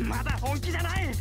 まだ本気じゃない。